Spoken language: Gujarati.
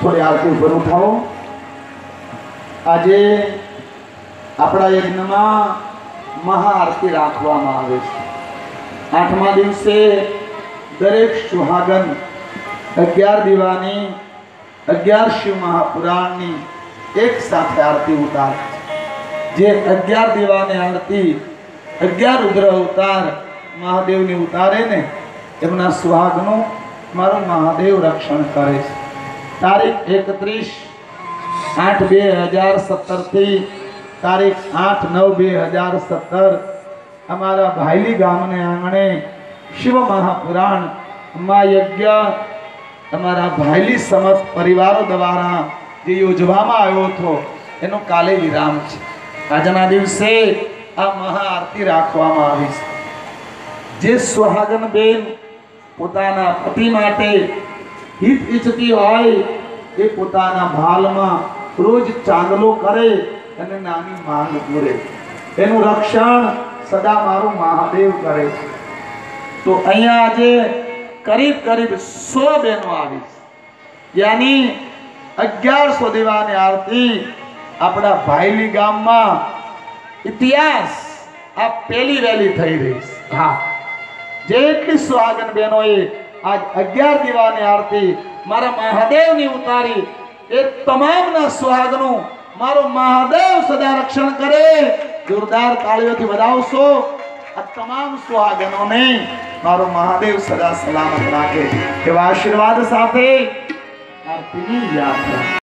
થોડી આરતી ઉપર ઉઠાવો આજે આપણા યજ્ઞમાં મહાઆરતી રાખવામાં આવે છે. આઠમા દિવસે દરેક સુહાગન અગિયાર દીવાની અગિયાર શિવ મહાપુરાણની એક સાથે આરતી ઉતારે જે અગિયાર દીવાની આરતી, અગિયાર રુદ્ર અવતાર મહાદેવની ઉતારે ને, એમના સુહાગનું મારું મહાદેવ રક્ષણ કરે છે. તારીખ એકત્રીસ આઠ બે હજાર સત્તરથી તારીખ આઠ નવ બે હજાર સત્તર અમારા ભાઈલી ગામને આંગણે શિવ મહાપુરાણ યજ્ઞ અમારા ભાઈલી સમત પરિવારો દ્વારા જે યોજવામાં આવ્યો હતો, એનો કાલે વિરામ છે. આજના દિવસે આ મહાઆરતી રાખવામાં આવી છે. જે સુહાગન બેન પોતાના પતિ માટે હિત ઈચ્છતી હોય એ પોતાના ભાલમાં રોજ ચાંદલો કરે અને નાની માંગ પૂરે એનું રક્ષણ સદા મારું મહાદેવ કરે છે. તો અહીંયા આજે કરીબ કરીબ સો બહેનો આવી છે. યાની અગિયારસો દીવાની આરતી આપણા ભાઈલી ગામમાં ઇતિહાસ આ પેલી રેલી થઈ રહી છે. હા. જેટલી સુહાગન બહેનોએ આ અગિયાર દીવાની આરતી મારા મહાદેવની ઉતારી. એ તમામના સુહાગનું મારો મહાદેવ સદા રક્ષણ કરે. જોરદાર તાળીઓથી વધાવશો. આ તમામ સુહાગનોને મારો મહાદેવ સદા સલામત રાખે. એવા આશીર્વાદ સાથે આરતીની યાત્રા.